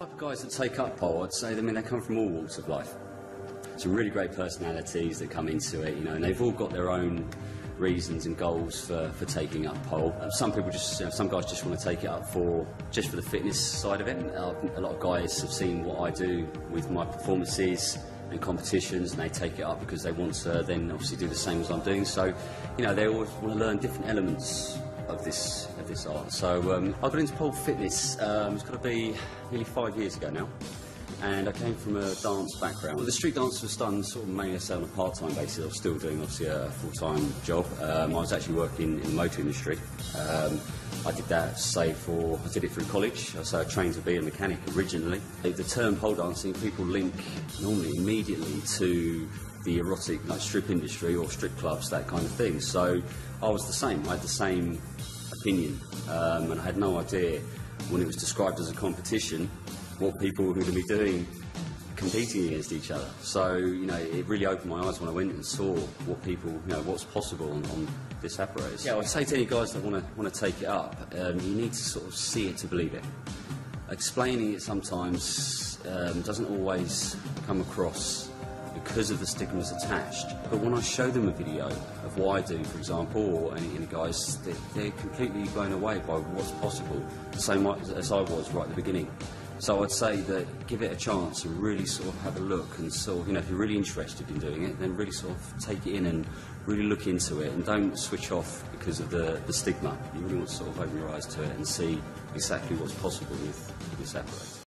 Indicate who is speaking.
Speaker 1: type of guys that take up pole, I'd say, I mean, they come from all walks of life. Some really great personalities that come into it, you know, and they've all got their own reasons and goals for, for taking up pole. Uh, some people just, you know, some guys just want to take it up for just for the fitness side of it. Uh, a lot of guys have seen what I do with my performances and competitions, and they take it up because they want to then obviously do the same as I'm doing. So, you know, they always want to learn different elements of this of this art. So um, I got into pole fitness. Um, it's got to be nearly five years ago now and I came from a dance background. Well, the street dance was done sort of mainly on a part-time basis. I was still doing obviously a full-time job. Um, I was actually working in the motor industry. Um, I did that, say, for I did it through college. So I trained to be a mechanic originally. The term pole dancing, people link normally immediately to the erotic like strip industry or strip clubs, that kind of thing. So I was the same. I had the same opinion, um, and I had no idea when it was described as a competition what people were going to be doing competing against each other. So, you know, it really opened my eyes when I went and saw what people, you know, what's possible on, on this apparatus. Yeah, I'd say to any guys that want to want to take it up, um, you need to sort of see it to believe it. Explaining it sometimes um, doesn't always come across because of the stigmas attached. But when I show them a video of what I do, for example, or any, any guys, they're, they're completely blown away by what's possible, the same as I was right at the beginning. So I'd say that give it a chance and really sort of have a look and sort of, you know, if you're really interested in doing it, then really sort of take it in and really look into it and don't switch off because of the, the stigma. You really want to sort of open your eyes to it and see exactly what's possible with this apparatus.